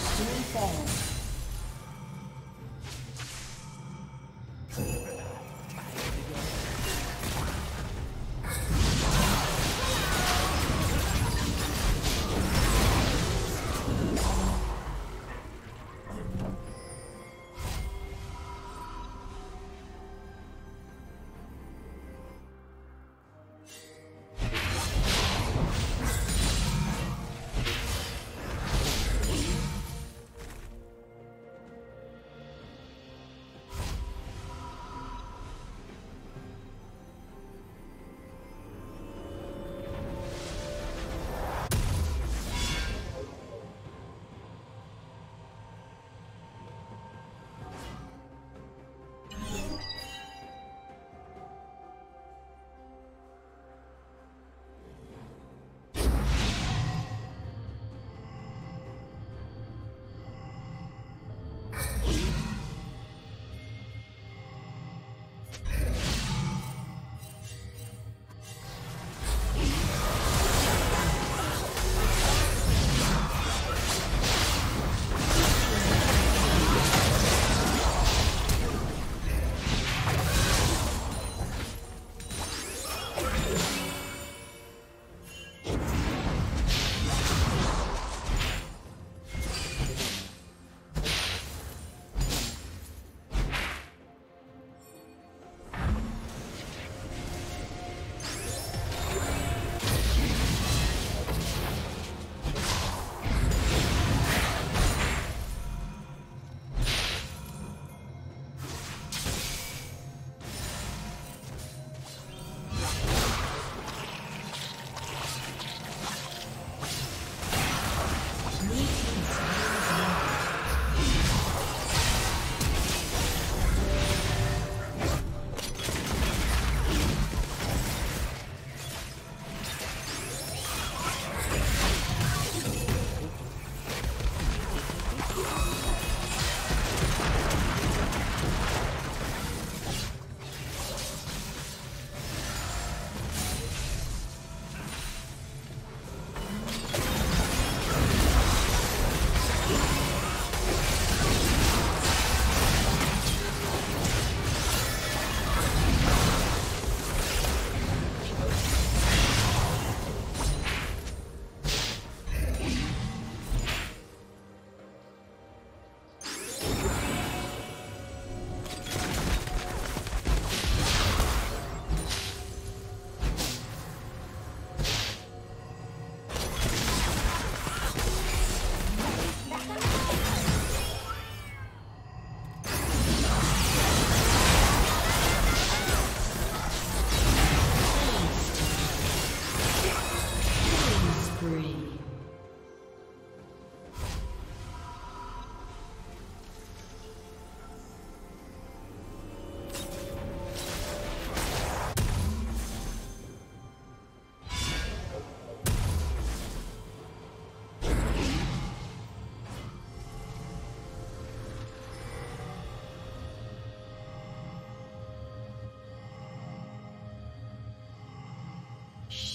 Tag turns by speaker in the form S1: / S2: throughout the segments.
S1: Plating will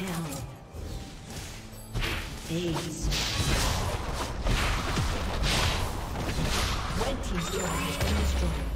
S1: Kill. Ace. Red team's turret has been destroyed.